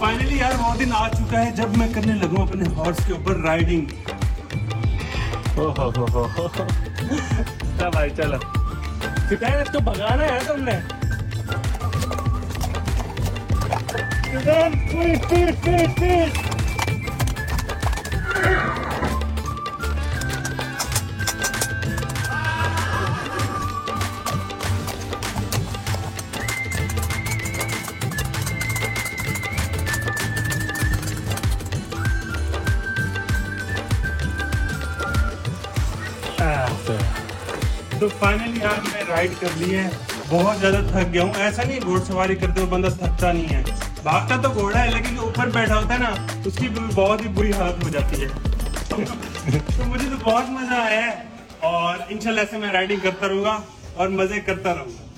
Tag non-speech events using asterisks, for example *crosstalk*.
Finally यार वो दिन आ चुका है जब मैं करने लगू अपने हॉर्स के ऊपर राइडिंग हो हो हो चल भाई चलो। किधर इसको भगाना है तुमने। Then, please, please, please, speed तो फाइनली यार मैं राइड कर ली है। बहुत ज़्यादा थक गया हूँ। ऐसा नहीं घोड़ सवारी करते हुए बंदा थकता नहीं है। भागता तो घोड़ा है, लेकिन जो ऊपर बैठा होता है ना, उसकी बहुत ही बुरी हालत हो जाती है। *laughs* तो मुझे तो बहुत मज़ा आया है और इंशाल्लाह से मैं राइडिंग करता रहूँगा और मज़े करता रहूँगा।